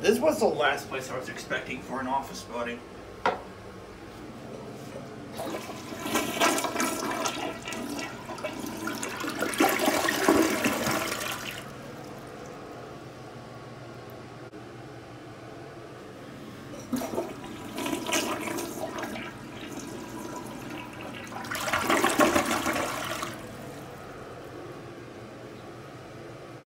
This was the last place I was expecting for an office building.